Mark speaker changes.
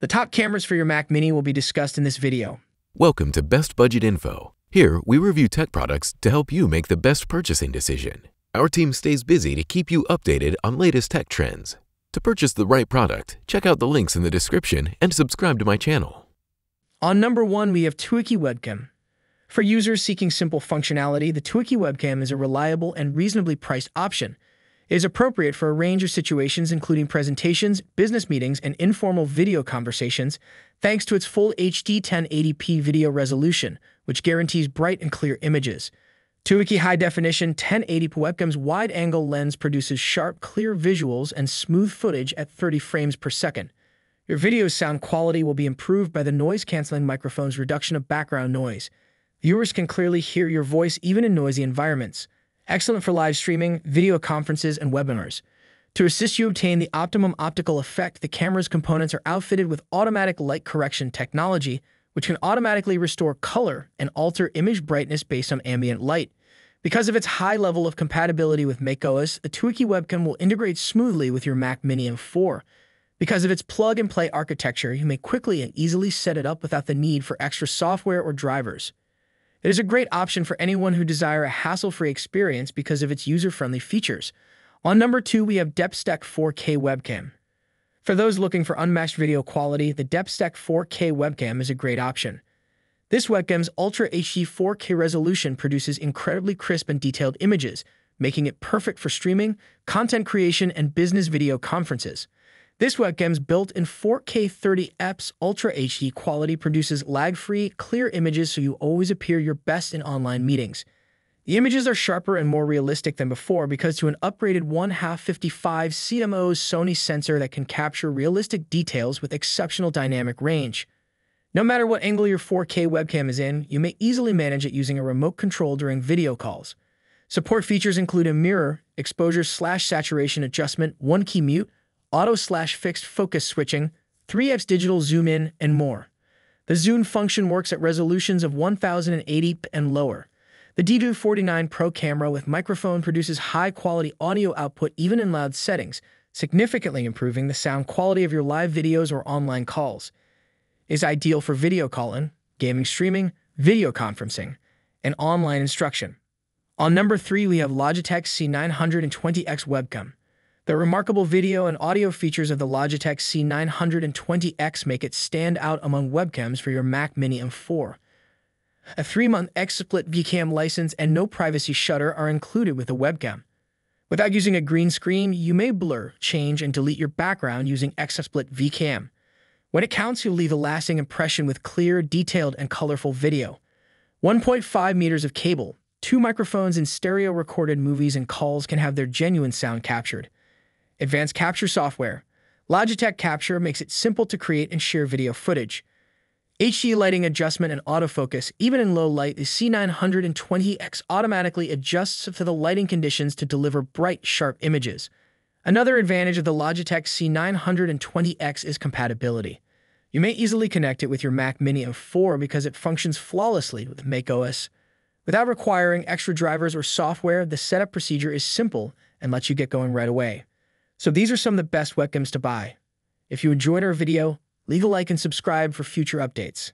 Speaker 1: The top cameras for your Mac Mini will be discussed in this video.
Speaker 2: Welcome to Best Budget Info. Here, we review tech products to help you make the best purchasing decision. Our team stays busy to keep you updated on latest tech trends. To purchase the right product, check out the links in the description and subscribe to my channel.
Speaker 1: On number one, we have Tewky Webcam. For users seeking simple functionality, the Tewky Webcam is a reliable and reasonably priced option is appropriate for a range of situations, including presentations, business meetings, and informal video conversations, thanks to its full HD 1080p video resolution, which guarantees bright and clear images. Tewky High Definition 1080p webcam's wide-angle lens produces sharp, clear visuals and smooth footage at 30 frames per second. Your video's sound quality will be improved by the noise-canceling microphone's reduction of background noise. Viewers can clearly hear your voice even in noisy environments excellent for live streaming, video conferences, and webinars. To assist you obtain the optimum optical effect, the camera's components are outfitted with automatic light correction technology, which can automatically restore color and alter image brightness based on ambient light. Because of its high level of compatibility with macOS, the Tewky webcam will integrate smoothly with your Mac Mini M4. Because of its plug-and-play architecture, you may quickly and easily set it up without the need for extra software or drivers. It is a great option for anyone who desire a hassle-free experience because of its user-friendly features. On number two, we have Depstech 4K Webcam. For those looking for unmatched video quality, the Depstech 4K webcam is a great option. This webcam's Ultra HD 4K resolution produces incredibly crisp and detailed images, making it perfect for streaming, content creation, and business video conferences. This webcam's built-in 4K 30fps Ultra HD quality produces lag-free, clear images so you always appear your best in online meetings. The images are sharper and more realistic than before because to an upgraded 1 half 55 CMOS Sony sensor that can capture realistic details with exceptional dynamic range. No matter what angle your 4K webcam is in, you may easily manage it using a remote control during video calls. Support features include a mirror, exposure slash saturation adjustment, one key mute, auto slash fixed focus switching, 3x digital zoom in, and more. The zoom function works at resolutions of 1080p and lower. The D249 Pro camera with microphone produces high-quality audio output even in loud settings, significantly improving the sound quality of your live videos or online calls. Is ideal for video calling, gaming streaming, video conferencing, and online instruction. On number 3, we have Logitech C920X webcam. The remarkable video and audio features of the Logitech C920X make it stand out among webcams for your Mac Mini M4. A three-month XSplit VCam license and no privacy shutter are included with the webcam. Without using a green screen, you may blur, change, and delete your background using XSplit VCam. When it counts, you'll leave a lasting impression with clear, detailed, and colorful video. 1.5 meters of cable, two microphones, and stereo recorded movies and calls can have their genuine sound captured. Advanced capture software. Logitech Capture makes it simple to create and share video footage. HD lighting adjustment and autofocus, even in low light, the C920X automatically adjusts to the lighting conditions to deliver bright, sharp images. Another advantage of the Logitech C920X is compatibility. You may easily connect it with your Mac Mini M4 because it functions flawlessly with macOS. Without requiring extra drivers or software, the setup procedure is simple and lets you get going right away. So these are some of the best webcams to buy. If you enjoyed our video, leave a like and subscribe for future updates.